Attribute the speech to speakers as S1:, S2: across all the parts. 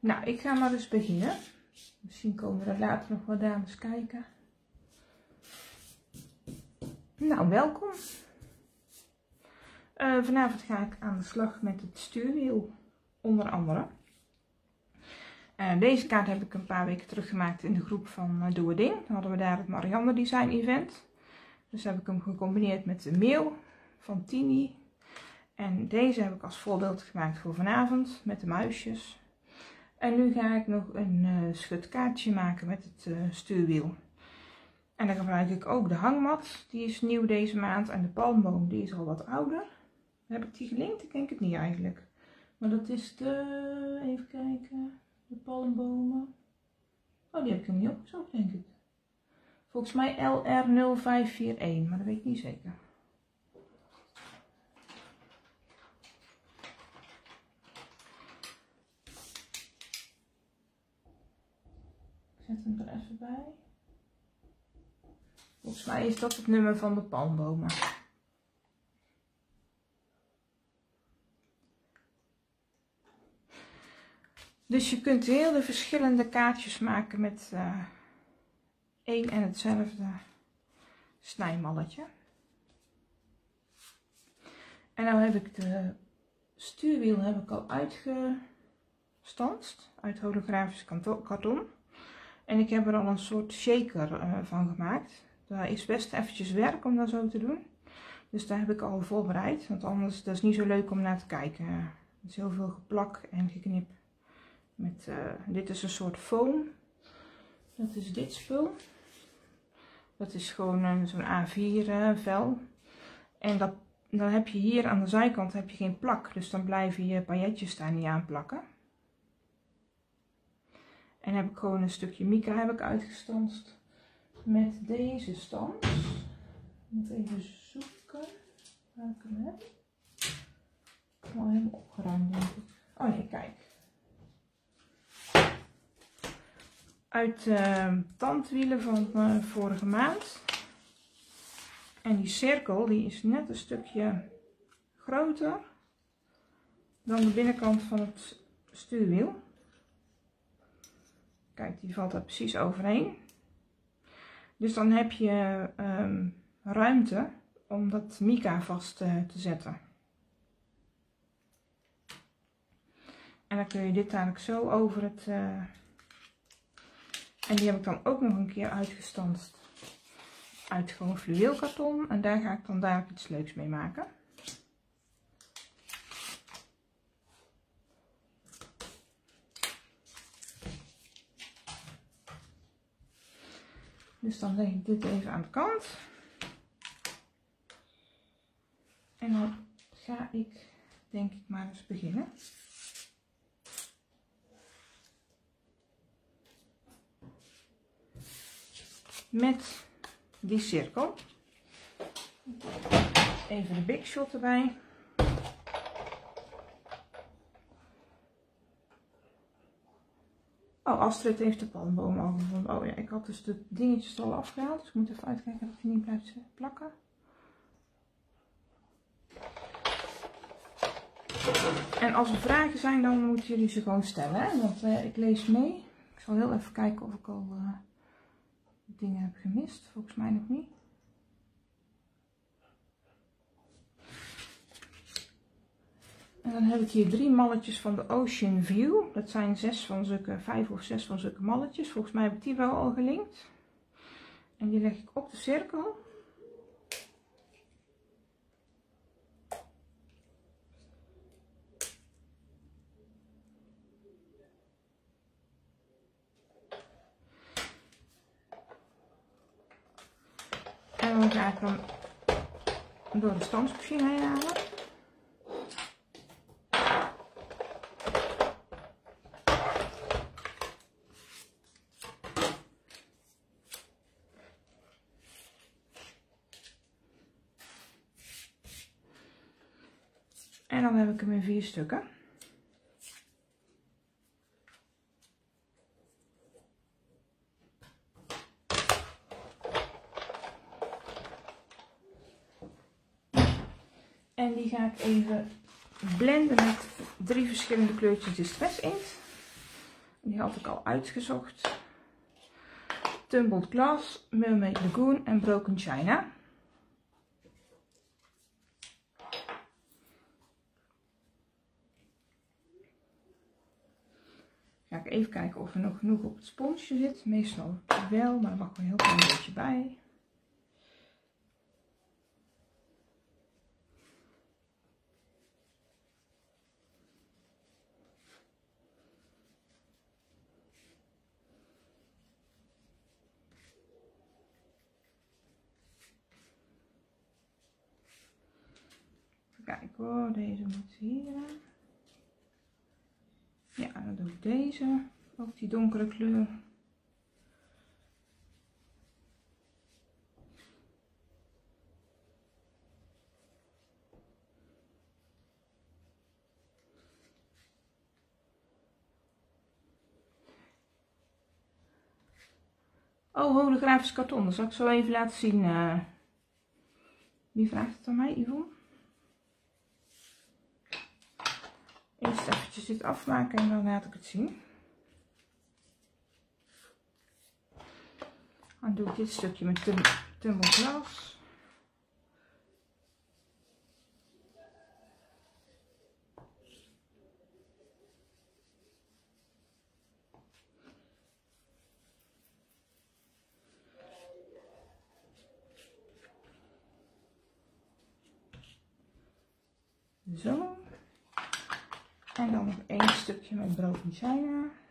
S1: Nou, ik ga maar eens beginnen. Misschien komen er later nog wat dames kijken. Nou, welkom. Uh, vanavond ga ik aan de slag met het stuurwiel, onder andere. Uh, deze kaart heb ik een paar weken terug gemaakt in de groep van uh, Doe Ding. Dan hadden we daar het Marianne Design Event. Dus heb ik hem gecombineerd met de mail van Tini. En deze heb ik als voorbeeld gemaakt voor vanavond met de muisjes. En nu ga ik nog een uh, schutkaartje maken met het uh, stuurwiel. En dan gebruik ik ook de hangmat. Die is nieuw deze maand. En de palmboom die is al wat ouder. Heb ik die gelinkt? Ik denk het niet eigenlijk. Maar dat is de... Even kijken. De palmbomen. Oh, die heb ik hem niet opgezocht, denk ik. Volgens mij LR0541, maar dat weet ik niet zeker. Zet hem er even bij. Volgens mij is dat het nummer van de palmbomen. Dus je kunt hele verschillende kaartjes maken met uh, één en hetzelfde snijmalletje. En nou heb ik de stuurwiel heb ik al uitgestanst uit holografisch karton. En ik heb er al een soort shaker uh, van gemaakt. Daar is best eventjes werk om dat zo te doen. Dus daar heb ik al voorbereid. Want anders dat is niet zo leuk om naar te kijken. Heel veel geplak en geknip. Met, uh, dit is een soort foam. Dat is dit spul. Dat is gewoon zo'n A4 uh, vel. En dat, dan heb je hier aan de zijkant heb je geen plak. Dus dan blijven je pailletjes daar niet aan plakken. En heb ik gewoon een stukje mica heb ik uitgestanst. Met deze stand. Ik moet even zoeken waar ik hem heb. Ik heb al helemaal opgeruimd denk ik. Oh nee, kijk. uit uh, tandwielen van uh, vorige maand. En die cirkel die is net een stukje groter dan de binnenkant van het stuurwiel. Kijk, die valt er precies overheen. Dus dan heb je um, ruimte om dat mica vast te zetten. En dan kun je dit eigenlijk zo over het en die heb ik dan ook nog een keer uitgestanst uit gewoon fluweelkarton. En daar ga ik dan daar iets leuks mee maken. Dus dan leg ik dit even aan de kant. En dan ga ik denk ik maar eens beginnen. met die cirkel. Even de big shot erbij. Oh, Astrid heeft de palmboom al. Oh ja, ik had dus de dingetjes al afgehaald. Dus ik moet even uitkijken dat hij niet blijft plakken. En als er vragen zijn, dan moeten jullie ze gewoon stellen. Want uh, ik lees mee. Ik zal heel even kijken of ik al... Uh, dingen heb gemist. Volgens mij nog niet. En dan heb ik hier drie malletjes van de Ocean View. Dat zijn zes van zulke, vijf of zes van zulke malletjes. Volgens mij heb ik die wel al gelinkt. En die leg ik op de cirkel. En dan ga ik hem door de stansmachine heen halen. En dan heb ik hem in stukken. En die ga ik even blenden met drie verschillende kleurtjes distress inkt. Die had ik al uitgezocht. Tumbled Glass, Mermaid Lagoon en Broken China. Ga ik even kijken of er nog genoeg op het sponsje zit. Meestal wel, maar er mag wel heel klein beetje bij. Kijk hoor, deze moet hier. Deze. Ook die donkere kleur. Oh, holografisch karton. Dat zal ik zo even laten zien. Uh, wie vraagt het aan mij, Yvonne? Eerst eventjes dit afmaken en dan laat ik het zien. Dan doe ik dit stukje met tum glas. Zo. En dan nog één stukje met broken china.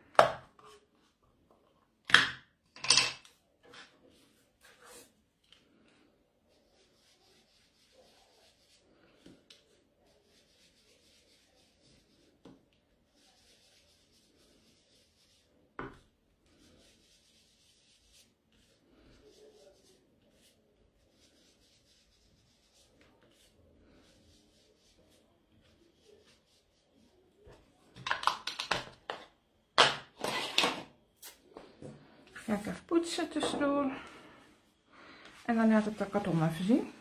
S1: Ga ik even poetsen tussendoor. En dan laat ik de karton even zien.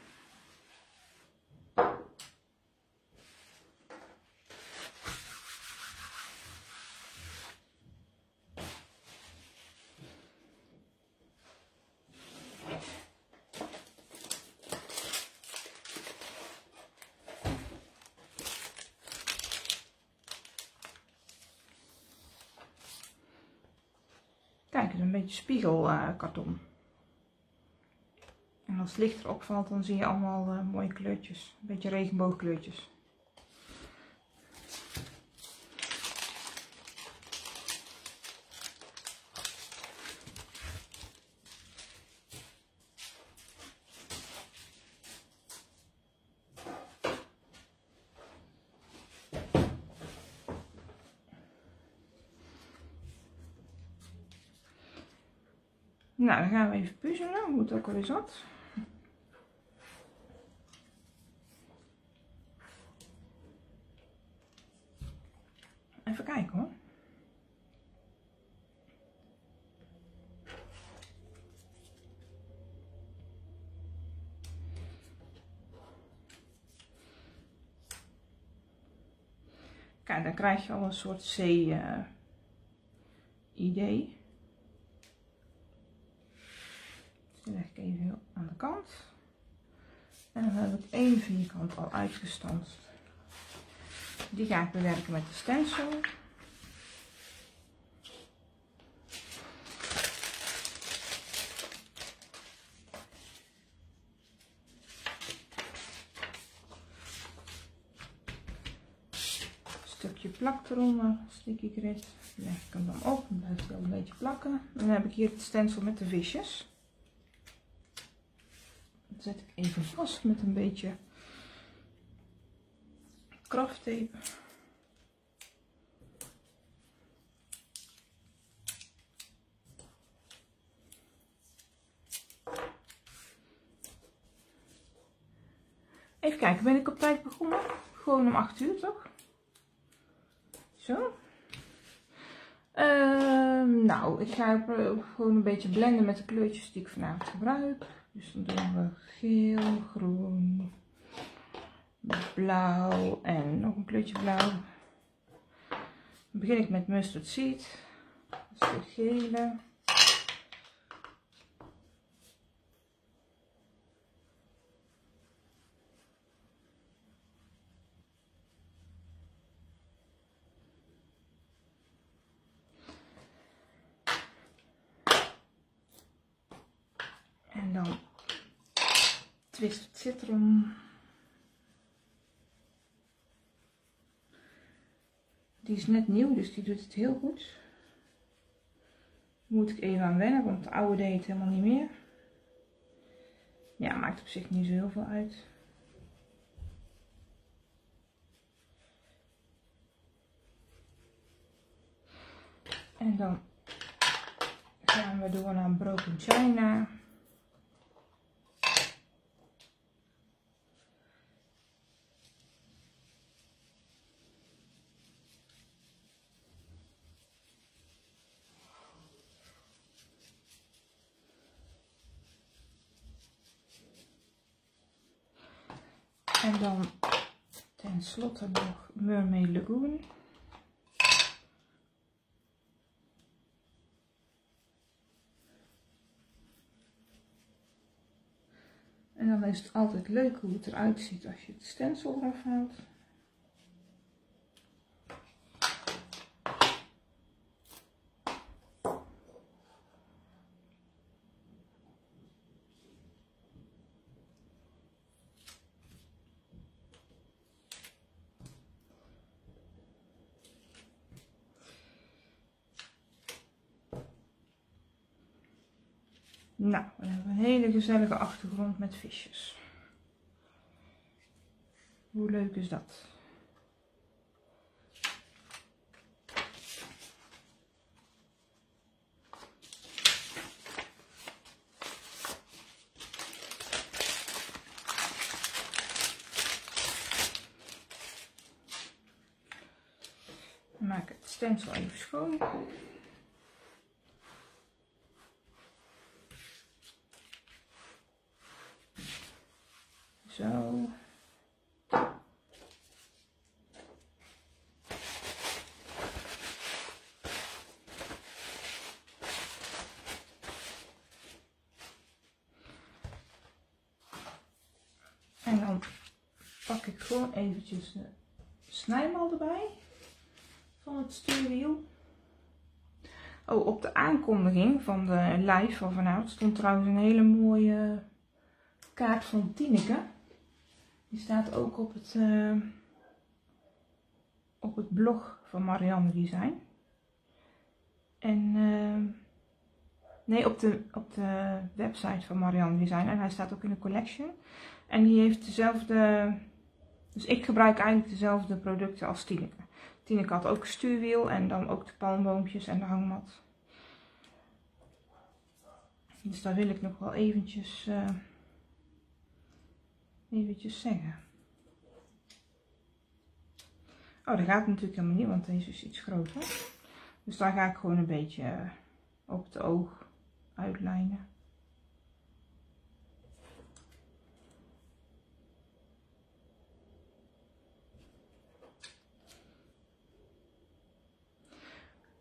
S1: Beetje spiegelkarton. en als het licht erop valt, dan zie je allemaal uh, mooie kleurtjes. Een beetje regenboogkleurtjes. Nou, dan gaan we even puzzelen hoe het ook al is zat. Even kijken hoor. Kijk, dan krijg je al een soort C-idee. Uh, Die leg ik even aan de kant. En dan heb ik al uitgestanst. Die ga ik bewerken met de stencil. stukje plak eronder, sticky grit. Leg ik hem dan op, dan blijft hij al een beetje plakken. Dan heb ik hier het stencil met de visjes zet ik even vast met een beetje krafttape. Even kijken, ben ik op tijd begonnen? Gewoon om 8 uur toch? Zo. Uh, nou, ik ga gewoon een beetje blenden met de kleurtjes die ik vanavond gebruik. Dus dan doen we geel, groen, blauw en nog een kleurtje blauw. Dan begin ik met mustard seed. Dat is gele. En dan Twisted Citron. Die is net nieuw, dus die doet het heel goed. Moet ik even aan wennen, want de oude deed het helemaal niet meer. Ja, maakt op zich niet zo heel veel uit. En dan gaan we door naar Broken China. En dan tenslotte nog Mermaid Lagoon. En dan is het altijd leuk hoe het eruit ziet als je het stencil eraf haalt. Nou, we hebben een hele gezellige achtergrond met visjes. Hoe leuk is dat? maak het stencil even schoon. Zo. En dan pak ik gewoon eventjes de snijmal erbij van het stuurwiel. Oh, op de aankondiging van de live van vanavond stond trouwens een hele mooie kaart van Tineke. Die staat ook op het, uh, op het blog van Marianne Design. En uh, nee, op de, op de website van Marianne Design. En hij staat ook in de collection. En die heeft dezelfde. Dus ik gebruik eigenlijk dezelfde producten als Tineke. Tineke had ook stuurwiel en dan ook de palmboompjes en de hangmat. Dus daar wil ik nog wel eventjes. Uh, eventjes zeggen. Oh, dat gaat natuurlijk helemaal niet, want deze is iets groter. Dus daar ga ik gewoon een beetje op het oog uitlijnen.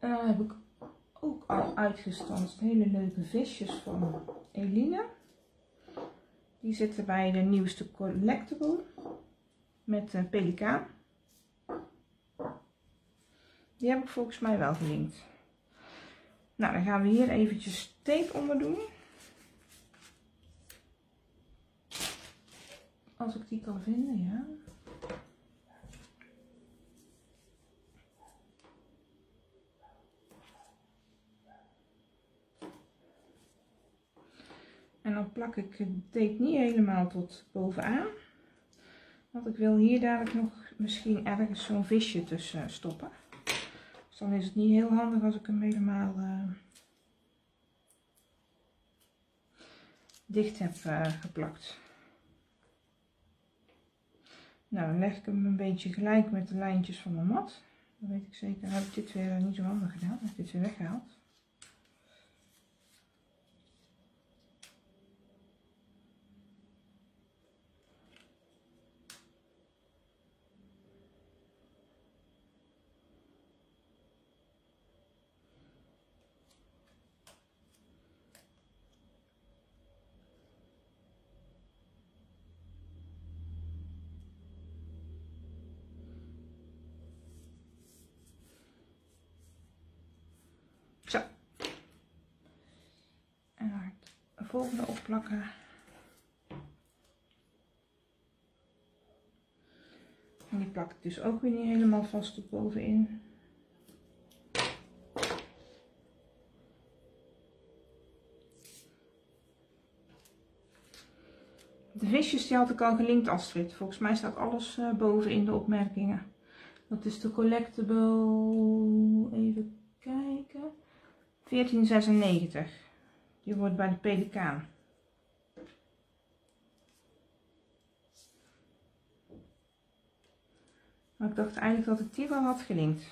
S1: Dan heb ik ook al uitgestanst hele leuke visjes van Eline. Die zitten bij de nieuwste collectible met een pelikaan. Die heb ik volgens mij wel gelinkt. Nou, dan gaan we hier eventjes tape onder doen. Als ik die kan vinden, ja. En dan plak ik het tape niet helemaal tot bovenaan. Want ik wil hier dadelijk nog misschien ergens zo'n visje tussen stoppen. Dus dan is het niet heel handig als ik hem helemaal uh, dicht heb uh, geplakt. Nou, dan leg ik hem een beetje gelijk met de lijntjes van de mat. Dan weet ik zeker, dan heb ik dit weer niet zo handig gedaan. heb ik dit weer weggehaald. Volgende opplakken. En die plak ik dus ook weer niet helemaal vast op bovenin. De visjes die had ik al gelinkt Astrid. Volgens mij staat alles uh, boven in de opmerkingen. Dat is de collectible, even kijken, 1496. Die wordt bij de Pelikaan. Maar ik dacht eigenlijk dat ik die wel had gelinkt.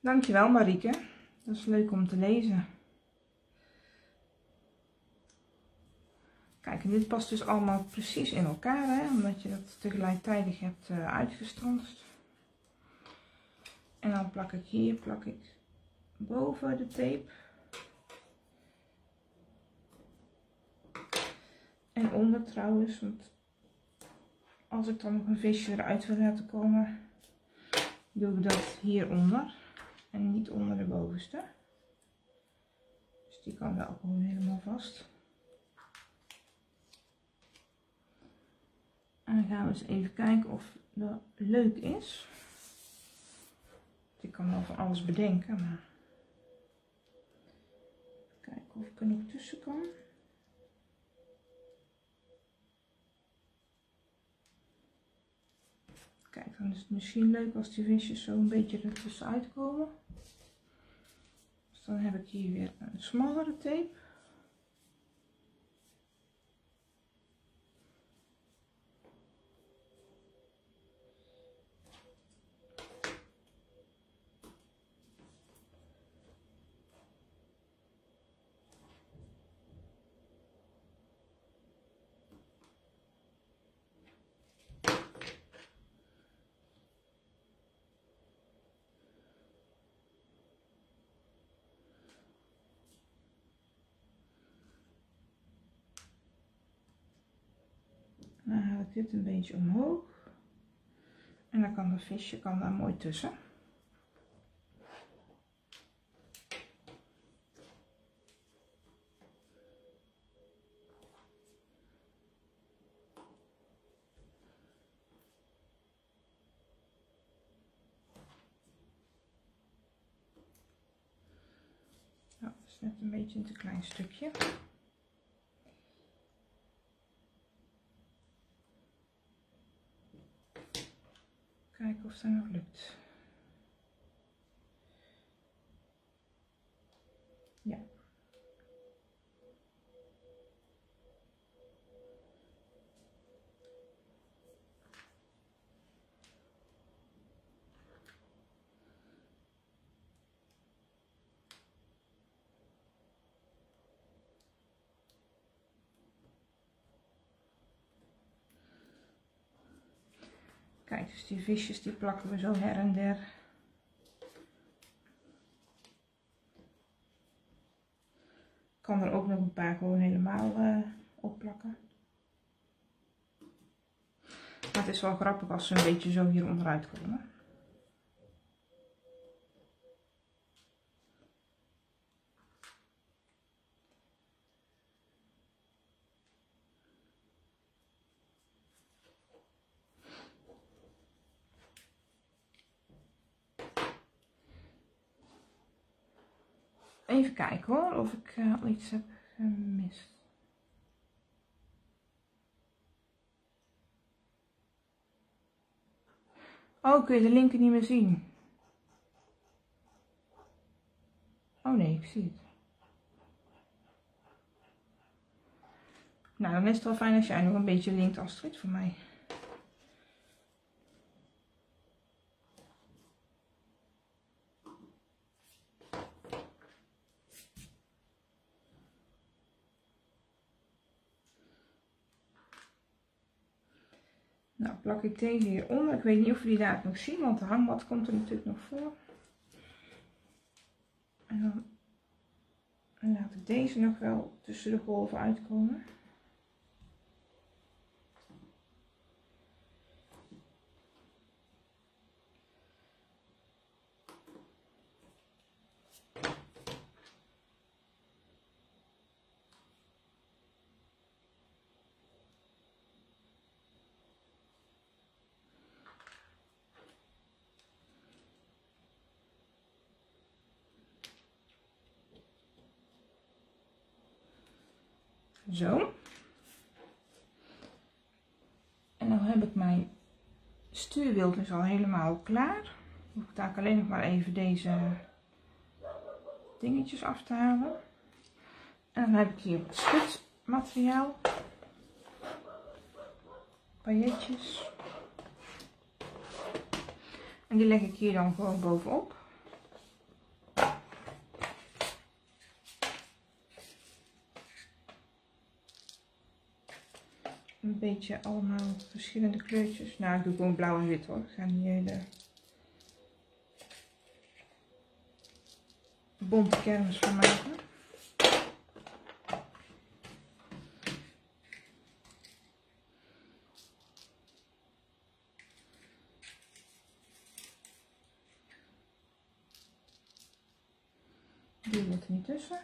S1: Dankjewel Marieke. Dat is leuk om te lezen. Kijk, en dit past dus allemaal precies in elkaar, hè, omdat je dat tegelijkertijd hebt uh. En dan plak ik hier, plak ik boven de tape. En onder trouwens, want als ik dan nog een visje eruit wil laten komen, doe ik dat hieronder en niet onder de bovenste. Dus die kan wel gewoon helemaal vast. En dan gaan we eens even kijken of dat leuk is. Ik kan wel van alles bedenken, maar kijken of ik er nog tussen kan. Kijk, dan is het misschien leuk als die visjes zo een beetje er tussenuit komen. Dan heb ik hier weer een smallere tape. Dan haal ik dit een beetje omhoog. En dan kan de visje kan daar mooi tussen. Nou, net een beetje een te klein stukje. Kijken of dat nog lukt. Ja. Kijk, dus die visjes die plakken we zo her en der. Ik kan er ook nog een paar gewoon helemaal uh, op plakken. Maar het is wel grappig als ze een beetje zo hier onderuit komen. Even kijken hoor, of ik al iets heb gemist. Oh, kun je de linker niet meer zien? Oh nee, ik zie het. Nou, dan is het wel fijn als jij nog een beetje linkt Astrid voor mij. Nou, plak ik deze hieronder. Ik weet niet of jullie daar nog zien, want de hangmat komt er natuurlijk nog voor. En dan laat ik deze nog wel tussen de golven uitkomen. Zo. En dan heb ik mijn stuurwiel dus al helemaal klaar. Hoef ik daar alleen nog maar even deze dingetjes af te halen. En dan heb ik hier wat schutmateriaal. Pailletjes. En die leg ik hier dan gewoon bovenop. een beetje allemaal verschillende kleurtjes. Nou, ik doe gewoon blauw en wit hoor. Ik ga niet hele bonte kermis van maken. Die wordt er niet tussen.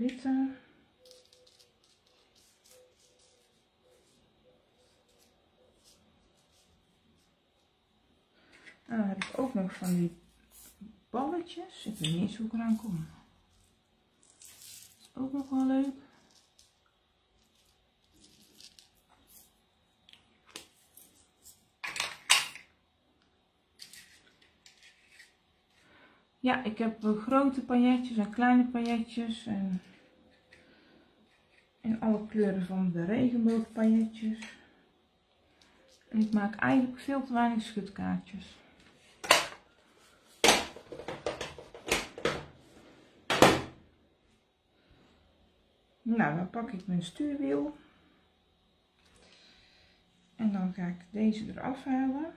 S1: witte. En dan heb ik ook nog van die balletjes. Ik weet niet hoe ik eraan kom. Is ook nog wel leuk. Ja, ik heb grote pailletjes en kleine pailletjes. En in alle kleuren van de regenboogpailletjes. En ik maak eigenlijk veel te weinig schutkaartjes. Nou, dan pak ik mijn stuurwiel. En dan ga ik deze eraf halen.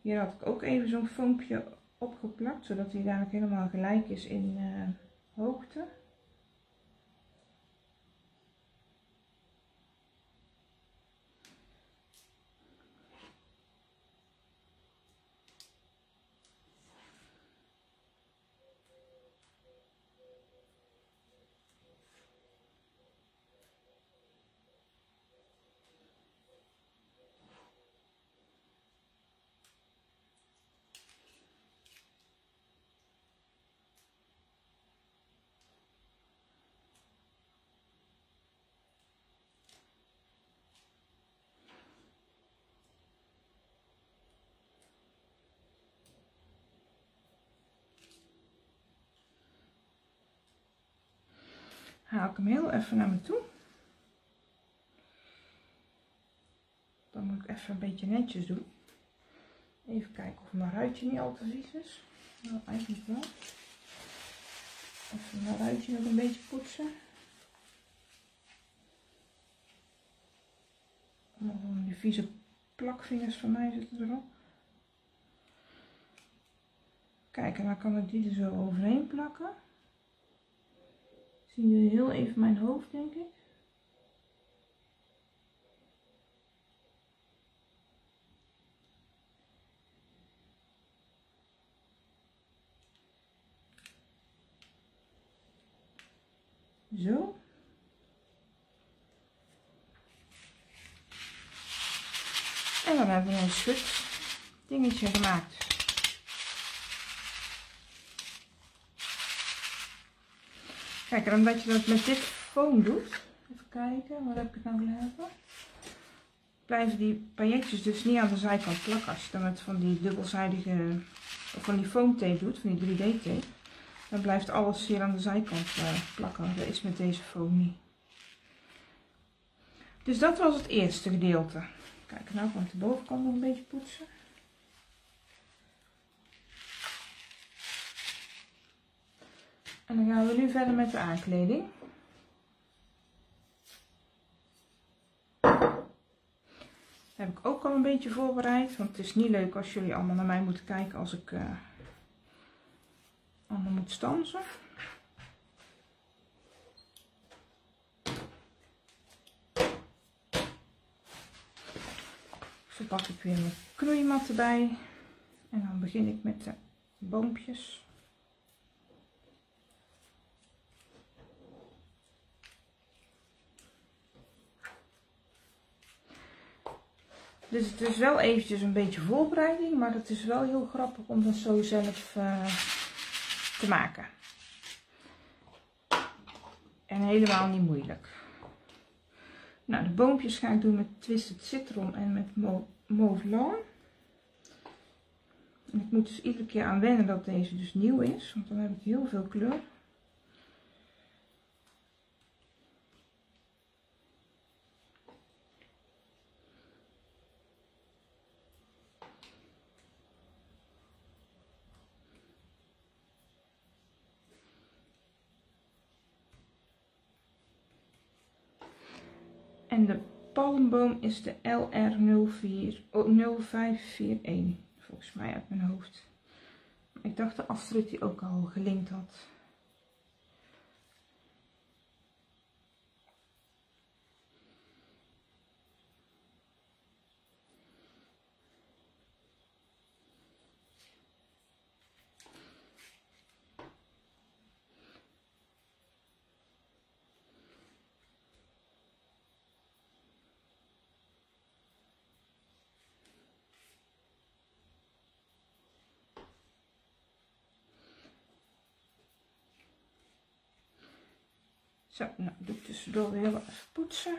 S1: Hier had ik ook even zo'n foampje opgeplakt, zodat hij dadelijk helemaal gelijk is in uh, hoogte. Haal ik hem heel even naar me toe. Dan moet ik even een beetje netjes doen. Even kijken of mijn ruitje niet al te vies is. Nou, eigenlijk wel. Even mijn ruitje nog een beetje poetsen. Die vieze plakvingers van mij zitten erop. Kijk, en dan kan ik die er zo overheen plakken. Zien jullie heel even mijn hoofd, denk ik. Zo. En dan hebben we een schut dingetje gemaakt. Kijk, en omdat je dat met dit foam doet, even kijken, wat heb ik nou hebben? Blijven die pailletjes dus niet aan de zijkant plakken. Als je dan met van die dubbelzijdige, of van die foam tape doet, van die 3D tape, dan blijft alles hier aan de zijkant uh, plakken. Dat is met deze foam niet. Dus dat was het eerste gedeelte. Kijk, nou kan ik de bovenkant nog een beetje poetsen. En dan gaan we nu verder met de aankleding. ik ook al een beetje voorbereid. Want het is niet leuk als jullie allemaal naar mij moeten kijken als ik uh, allemaal moet stansen. Zo pak ik weer mijn knoeimat erbij. En dan begin ik met de boompjes. Dus het is wel eventjes een beetje voorbereiding, maar het is wel heel grappig om dat zo zelf uh, te maken. En helemaal niet moeilijk. Nou, de boompjes ga ik doen met Twisted Citron en met Mauve Lawn. En ik moet dus iedere keer aan wennen dat deze dus nieuw is, want dan heb ik heel veel kleur. En de palmboom is de LR04, oh, 0541, volgens mij uit mijn hoofd. Ik dacht dat Astrid die ook al gelinkt had. Zo, nou doe ik tussendoor weer even poetsen.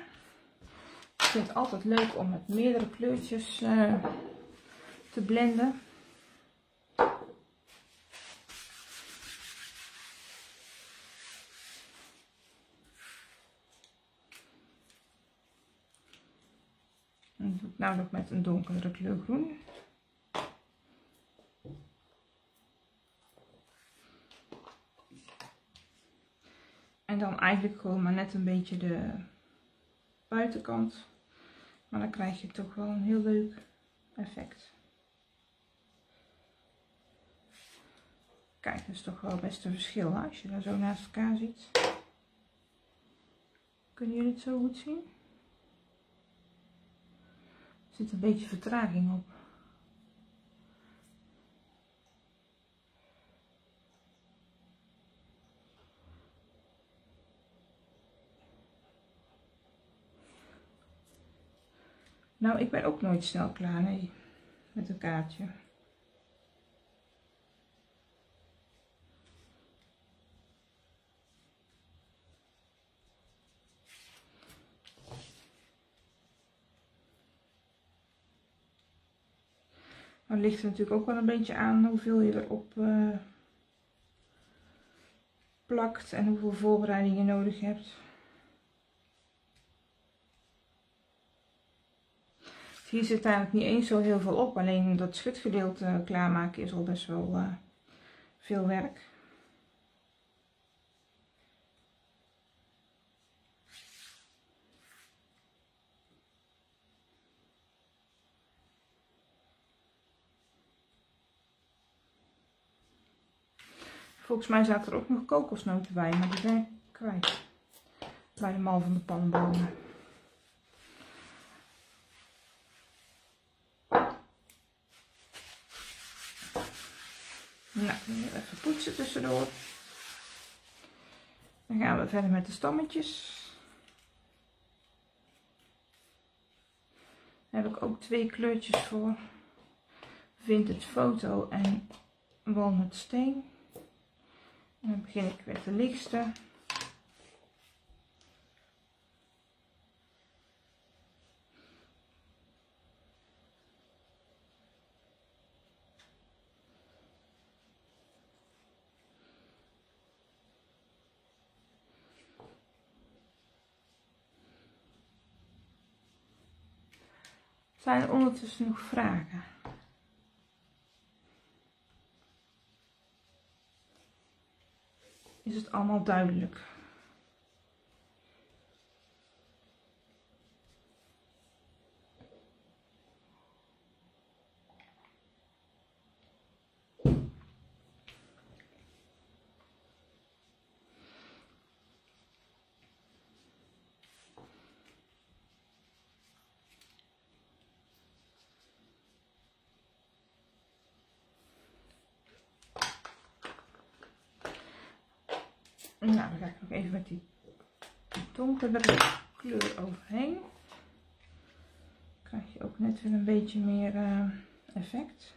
S1: Ik vind het altijd leuk om met meerdere kleurtjes uh, te blenden. En doe ik nou nog met een donkere kleur groen. En dan eigenlijk gewoon maar net een beetje de buitenkant. Maar dan krijg je toch wel een heel leuk effect. Kijk, dat is toch wel best een verschil als je dat zo naast elkaar ziet. Kunnen jullie het zo goed zien? Er zit een beetje vertraging op. Nou, ik ben ook nooit snel klaar, nee, met een kaartje. Dan ligt er natuurlijk ook wel een beetje aan hoeveel je erop uh, plakt en hoeveel voorbereiding je nodig hebt. Hier zit eigenlijk niet eens zo heel veel op. Alleen dat schutgedeelte klaarmaken is al best wel uh, veel werk. Volgens mij zaten er ook nog kokosnoten bij, maar die ik kwijt. Bij de mal van de pannenbomen. Nou, even poetsen tussendoor. Dan gaan we verder met de stammetjes. Daar heb ik ook twee kleurtjes voor. Vintage foto en walnut steen. En dan begin ik met de lichtste. Zijn er ondertussen nog vragen? Is het allemaal duidelijk? Nou, dan ga ik nog met die donkerdere kleur overheen. Krijg je ook net weer een beetje meer uh, effect.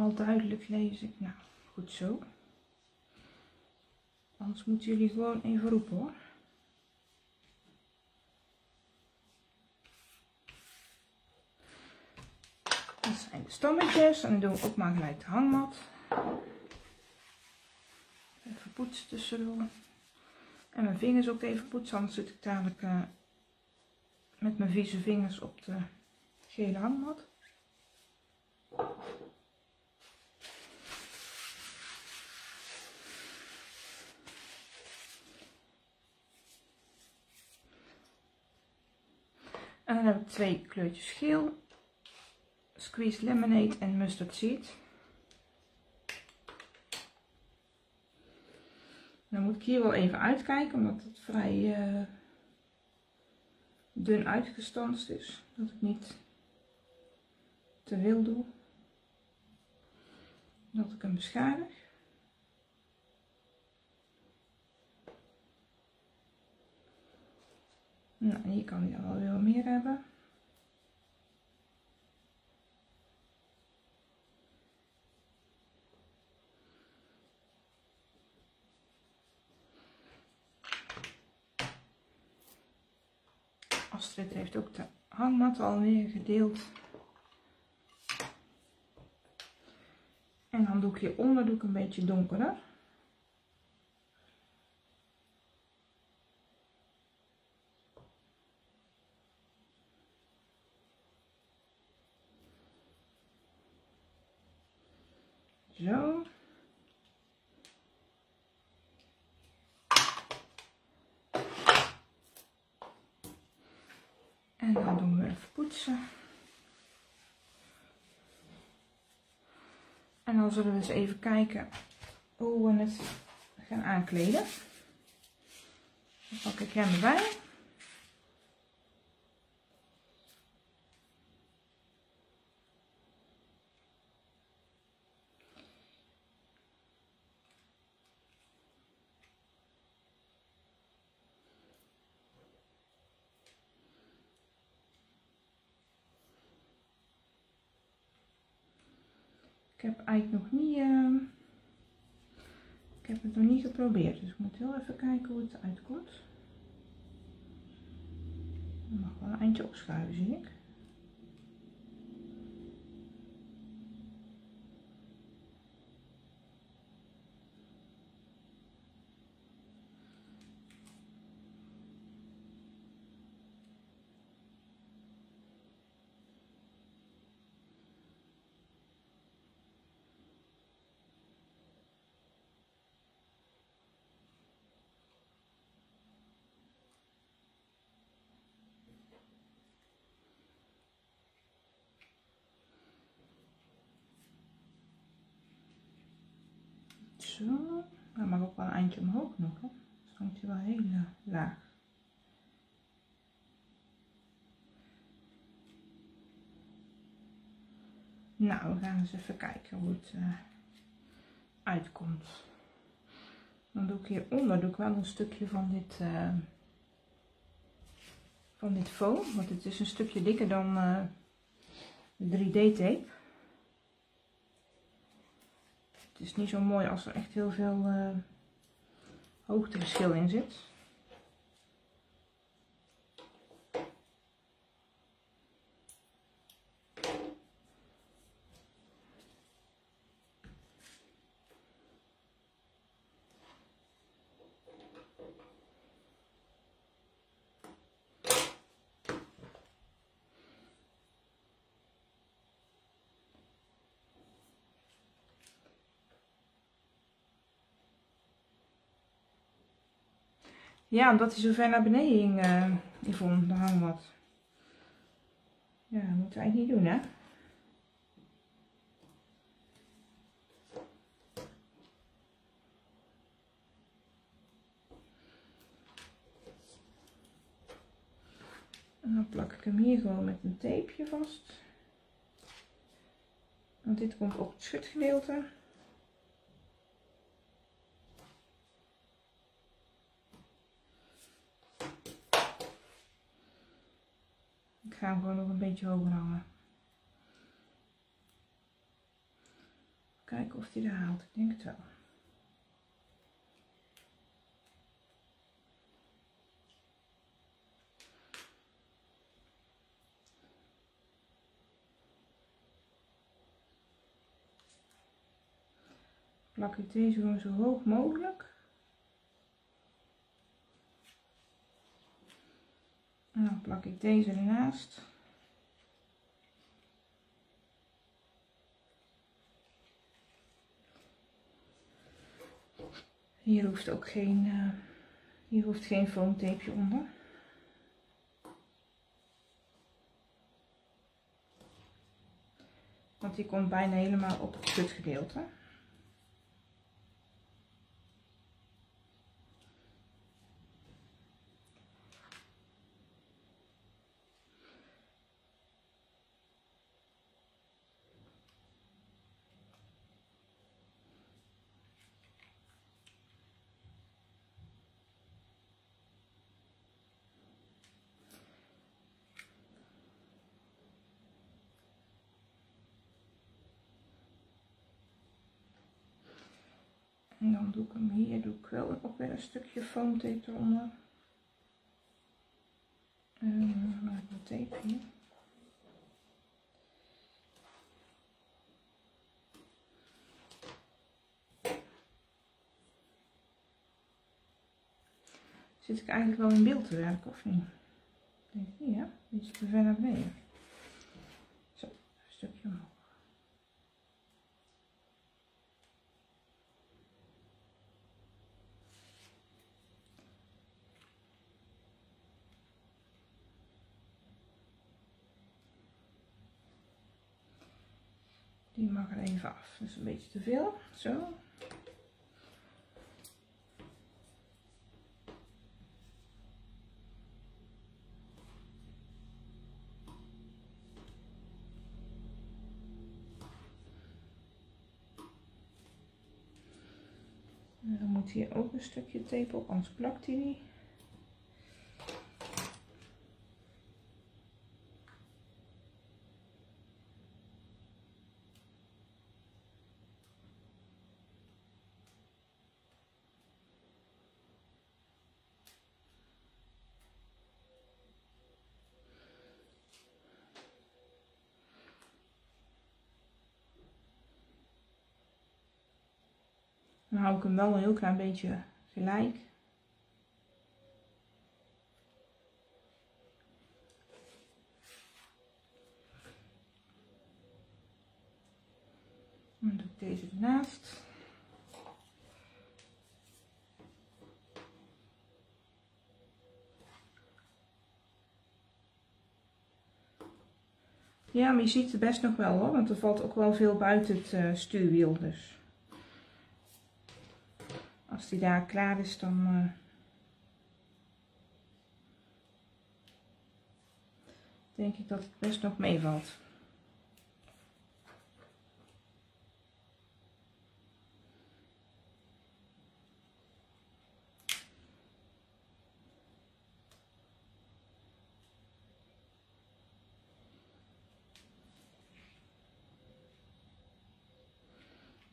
S1: Allemaal duidelijk ik. Nou, goed zo. Anders moeten jullie gewoon even roepen hoor. Dat zijn de stammetjes. En dan doen we ook maar gelijk de hangmat. Even poetsen tussendoor. En mijn vingers ook even poetsen, anders zit ik dadelijk uh, met mijn vieze vingers op de gele hangmat. En dan heb ik twee kleurtjes geel. Squeeze Lemonade en Mustard Seed. Dan moet ik hier wel even uitkijken, omdat het vrij uh, dun uitgestanst is. Dat ik niet te veel doe. Dat ik hem beschadig. Nou, hier kan hij wel weer meer hebben. Astrid heeft ook de hangmat alweer gedeeld. En dan doe ik hieronder doe ik een beetje donkerder. Zo. En dan doen En dan zullen we eens even kijken hoe we het gaan aankleden. Dan pak ik hem erbij. Ik heb eigenlijk nog niet, uh, ik heb het nog niet geprobeerd, dus ik moet heel even kijken hoe het uitkomt. Ik mag wel een eindje opschuiven, zie ik. Zo. Hij mag ook wel een eindje omhoog nog. Hè? Dus hij wel heel uh, laag. Nou, we gaan eens even kijken hoe het uh, uitkomt. Dan doe ik hieronder doe ik wel een stukje van dit, uh, van dit foam. Want het is een stukje dikker dan 3D tape. Het is niet zo mooi als er echt heel veel uh, hoogteverschil in zit. Ja, omdat hij zo ver naar beneden hing, uh, Yvonne, de hangmat. Ja, dat moeten wij niet doen, hè? En dan plak ik hem hier gewoon met een tapeje vast. Want dit komt op het schutgedeelte. Ga hem gewoon nog een beetje hoger hangen. Kijken of hij er haalt. Ik denk het wel. plak ik deze gewoon zo hoog mogelijk. En dan plak ik deze ernaast. Hier hoeft ook geen, uh, hier hoeft geen foamtapeje onder. Want die komt bijna helemaal op het kutgedeelte. En dan doe ik hem hier, doe ik wel ook weer een stukje foamtape eronder. En maak mijn tape hier. Zit ik eigenlijk wel in beeld te werken of niet? Denk ik niet, ja? Iets te ver naar beneden. Zo, een stukje omhoog. Die mag er even af. Dat is een beetje te veel. Zo. En dan moet hier ook een stukje tape op, anders plakt hij. Dan hou ik hem wel een heel klein beetje gelijk. Dan doe ik deze ernaast. Ja, maar je ziet het best nog wel hoor, want er valt ook wel veel buiten het uh, stuurwiel. Dus die daar klaar is, dan uh, denk ik dat het best nog meevalt.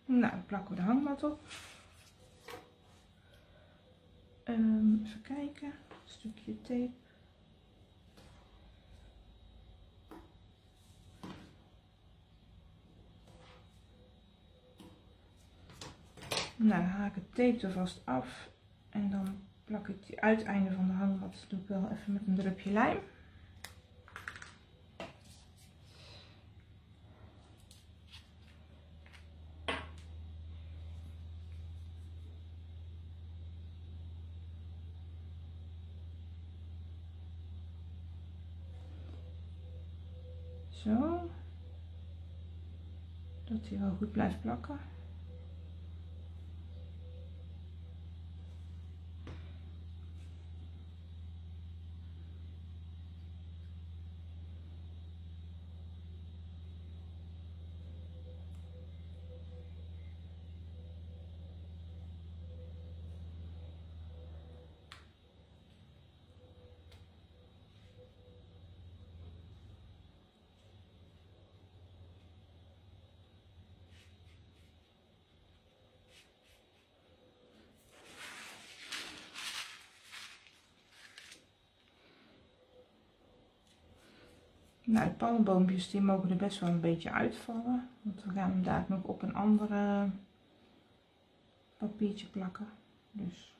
S1: Nou, dan plakken we de hangmat op. Um, even kijken, stukje tape. Nou, dan haak het tape er vast af en dan plak ik die uiteinde van de hangmat doe ik wel even met een drupje lijm. Zo. Dat hij wel goed blijft plakken. Nou, de palmboompjes die mogen er best wel een beetje uitvallen. Want we gaan hem daar nog op een andere papiertje plakken. Dus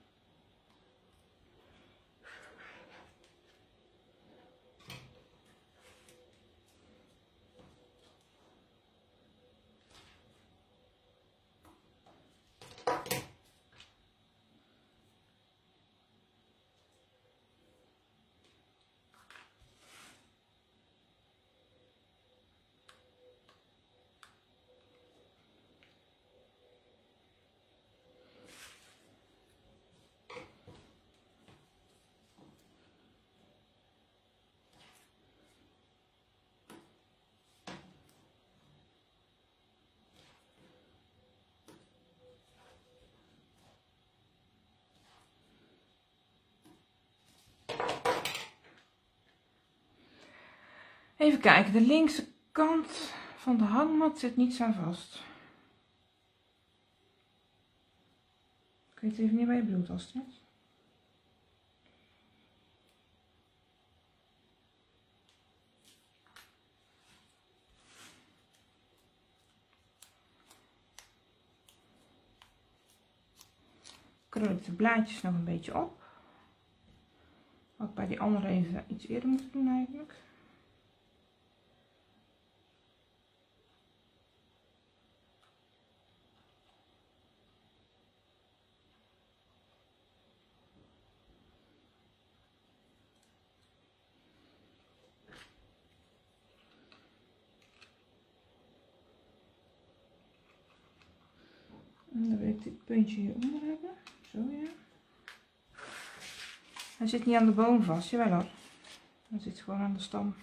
S1: Even kijken, de linkse kant van de hangmat zit niets aan vast. Ik weet even niet waar je bedoelt, Astrid. krul ik de blaadjes nog een beetje op. Ik bij die andere even iets eerder moeten doen eigenlijk. En dan wil ik dit puntje hieronder hebben. Zo ja. Hij zit niet aan de boom vast, jawel hoor. Hij zit gewoon aan de stam.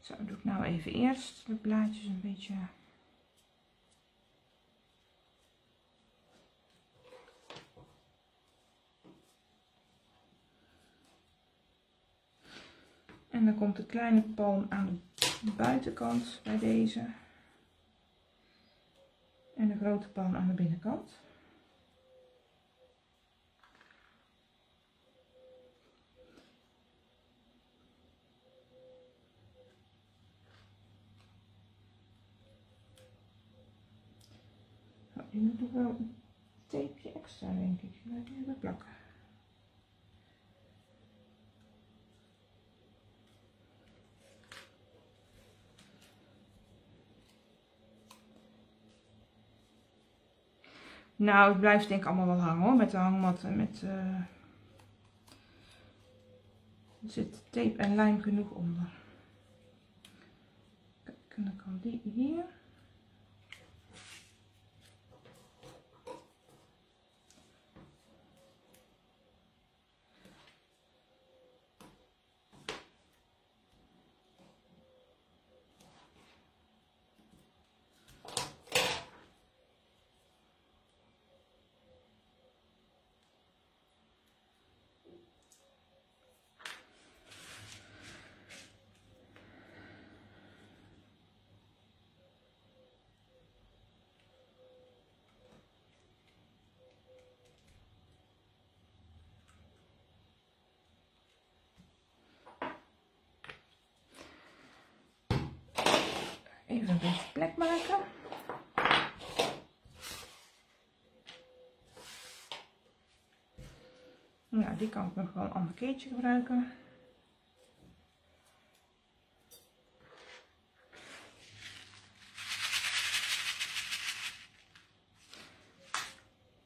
S1: Zo doe ik nou even eerst de blaadjes een beetje En dan komt de kleine palm aan de buitenkant bij deze. En de grote palm aan de binnenkant. Moet nog wel een tapeje extra denk ik. Die ga ik even plakken. Nou, het blijft denk ik allemaal wel hangen hoor, met de hangmat en met... Uh... Er zit tape en lijm genoeg onder. Kijk, dan kan die hier. Even een beetje plek maken. Nou, die kan ik nog wel een ander keertje gebruiken.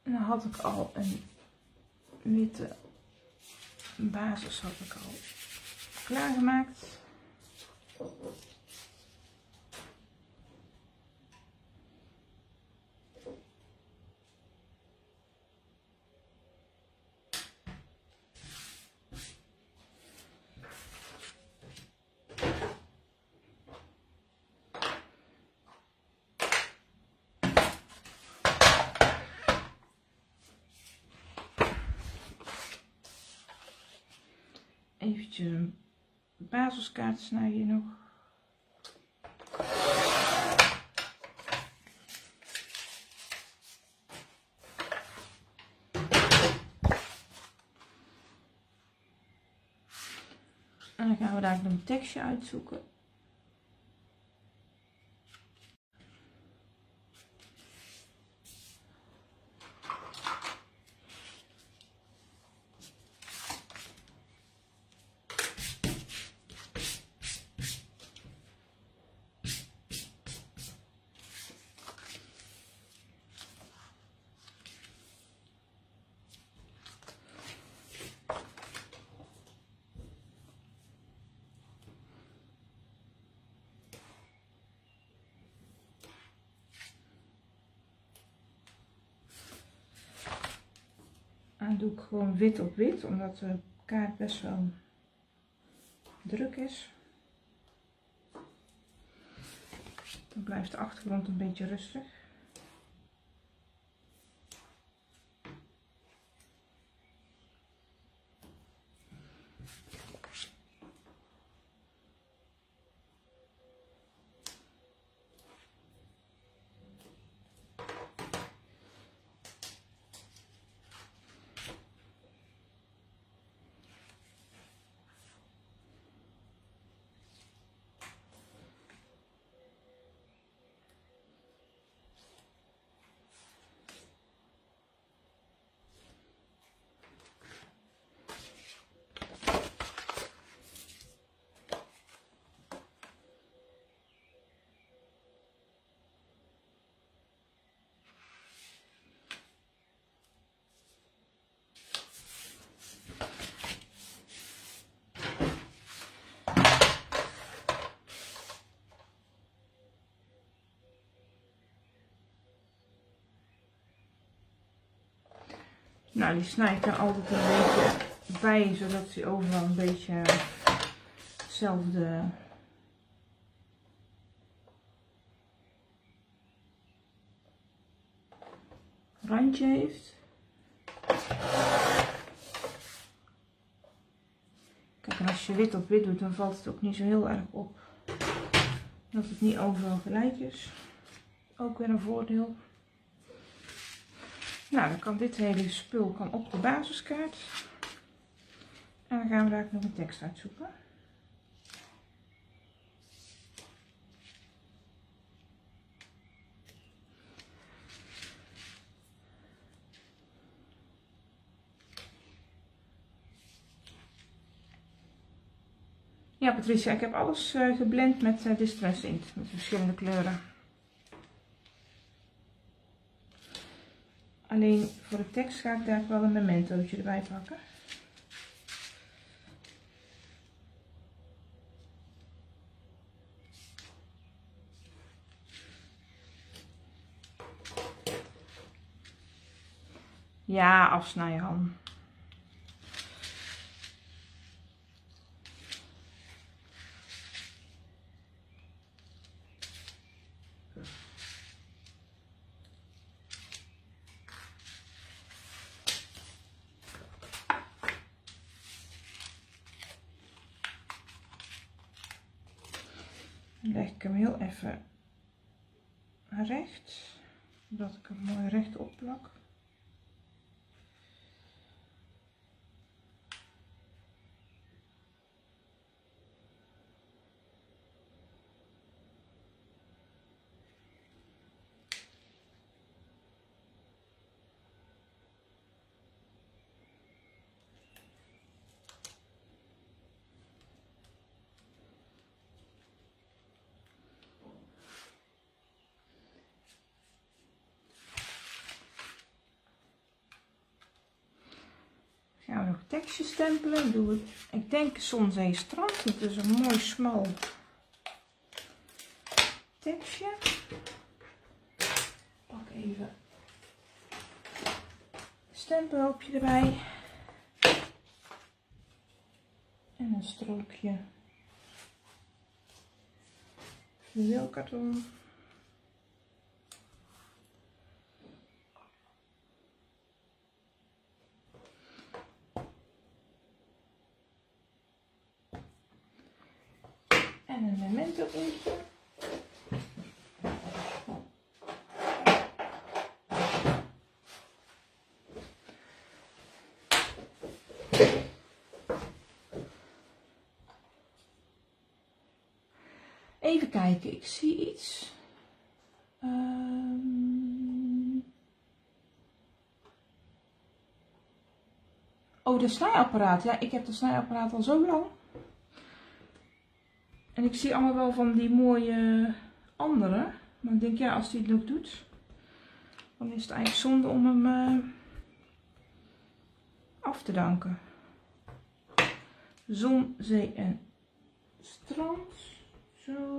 S1: En dan had ik al een witte basis had ik al klaargemaakt. Basiskaart snijden nog. En dan gaan we daar een tekstje uitzoeken. dan wit op wit, omdat de kaart best wel druk is. Dan blijft de achtergrond een beetje rustig. Nou, die snij ik er altijd een beetje bij, zodat hij overal een beetje hetzelfde randje heeft. Kijk, en als je wit op wit doet, dan valt het ook niet zo heel erg op dat het niet overal gelijk is. Ook weer een voordeel. Nou, dan kan dit hele spul kan op de basiskaart. En dan gaan we daar nog een tekst uitzoeken. Ja, Patricia, ik heb alles uh, geblend met uh, Distress Ink, met verschillende kleuren. Alleen voor de tekst ga ik daar wel een mementootje erbij pakken. Ja, afsnijden Han. leg ik hem heel even recht, zodat ik hem mooi recht opplak. We nog tekstjes stempelen. Doe ik, ik denk Strand. Het is een mooi smal tekstje. Pak even stempelhoopje erbij. En een strookje fluweelkarton. En een memento eentje. Even kijken, ik zie iets. Um... Oh, de snijapparaat. Ja, ik heb de snijapparaat al zo lang. En ik zie allemaal wel van die mooie andere. Maar ik denk, ja, als die het ook doet, dan is het eigenlijk zonde om hem uh, af te danken. Zon, zee en strand. Zo.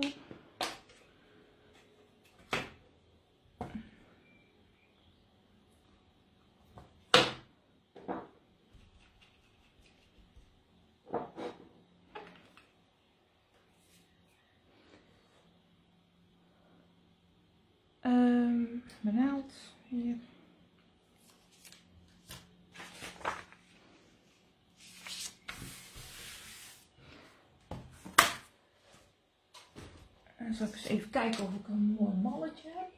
S1: Um, benaald hier. En zal ik eens even kijken of ik een mooi malletje heb.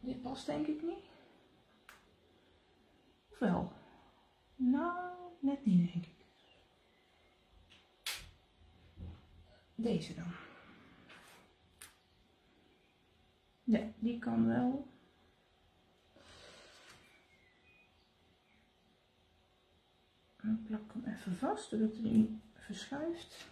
S1: Dit past denk ik niet. Of wel? Nou, net niet denk ik. Deze dan. Nee, die kan wel. Ik plak hem even vast, zodat hij niet verschuift.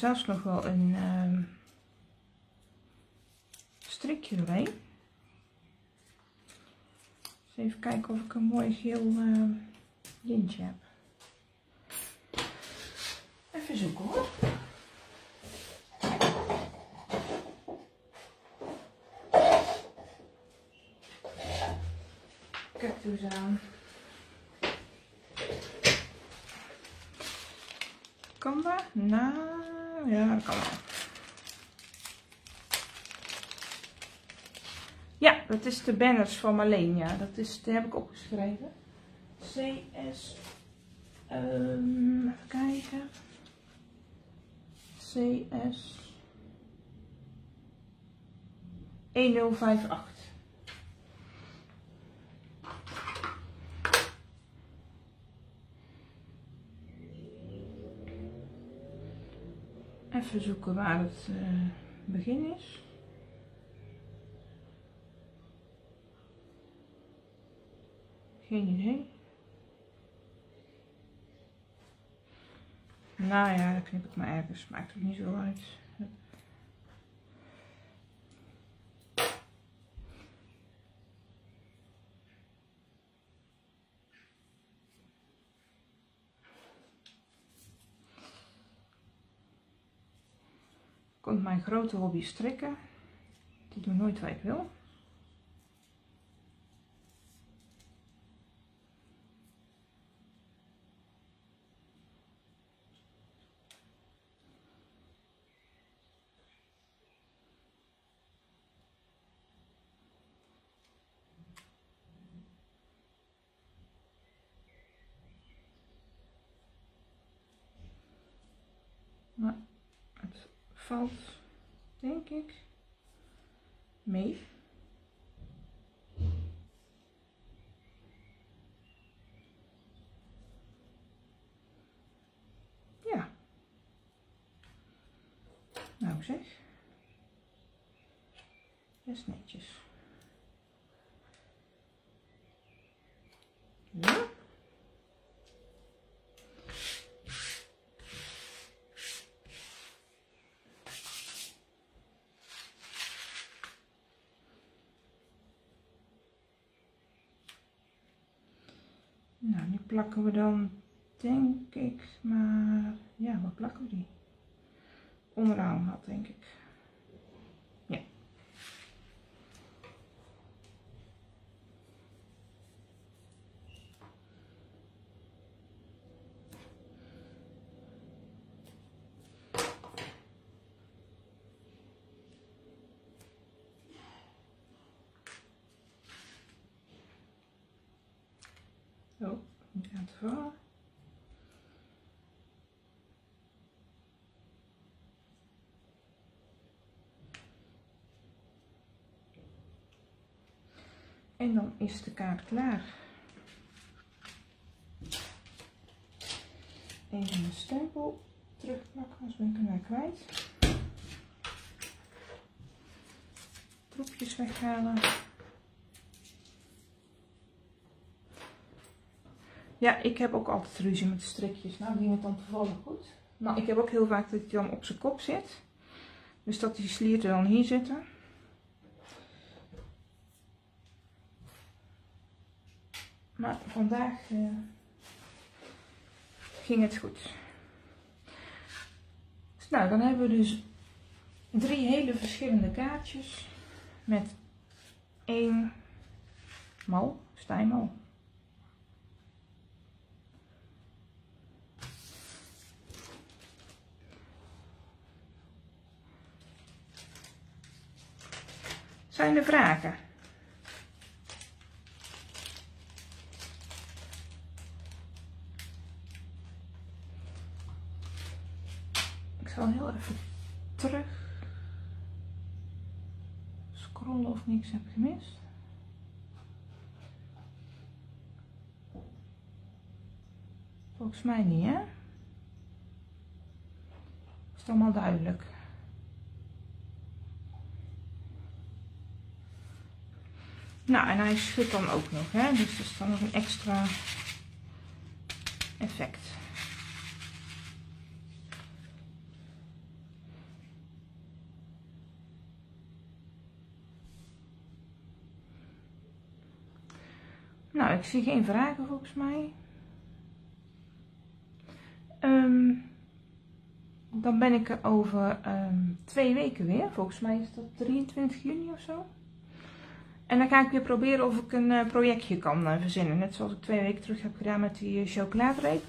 S1: Zelfs nog wel een uh, strikje doorheen. Dus even kijken of ik een mooi geel uh, lintje heb. Even zoeken hoor. Eens aan. Kan dat? Nou ja, dat kan wel. Ja, dat is de banners van Marleen. Dat is, die heb ik opgeschreven. CS. Um, even kijken. CS. 1058. Even zoeken waar het uh, begin is. Geen idee. Nou ja, dan knip ik maar ergens. Maakt ook niet zo uit. Komt mijn grote hobby strikken. Die doe nooit wat ik wil. valt, denk ik, mee. Ja. Nou zeg. Best netjes. Plakken we dan, denk ik, maar ja, waar plakken we die? Onderaan had, denk ik. Ja. Oh, niet aan het vallen. En dan is de kaart klaar. Even de stempel terugplakken, anders ben ik hem kwijt. Troepjes weghalen. Ja, ik heb ook altijd ruzie met strikjes. Nou ging het dan toevallig goed. Maar ik heb ook heel vaak dat hij dan op zijn kop zit. Dus dat die slierten dan hier zitten. Maar vandaag uh, ging het goed. Dus nou, dan hebben we dus drie hele verschillende kaartjes. Met één mal, stijmal. Zijn er vragen? Ik zal heel even terug scrollen of ik niks heb gemist. Volgens mij niet, hè? Is het allemaal duidelijk? Nou, en hij schudt dan ook nog, hè? dus dat is dan nog een extra effect. Nou, ik zie geen vragen volgens mij. Um, dan ben ik er over um, twee weken weer. Volgens mij is dat 23 juni of zo. En dan ga ik weer proberen of ik een uh, projectje kan uh, verzinnen. Net zoals ik twee weken terug heb gedaan met die uh, chocoladereep.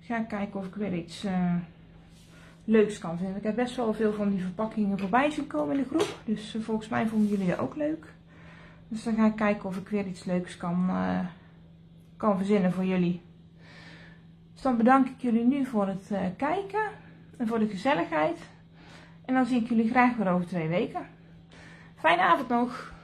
S1: Ga ik kijken of ik weer iets leuks kan vinden. Ik heb best wel veel van die verpakkingen voorbij zien komen in de groep. Dus volgens mij vonden jullie het ook leuk. Dus dan ga ik kijken of ik weer iets leuks kan, kan verzinnen voor jullie. Dus dan bedank ik jullie nu voor het kijken en voor de gezelligheid. En dan zie ik jullie graag weer over twee weken. Fijne avond nog!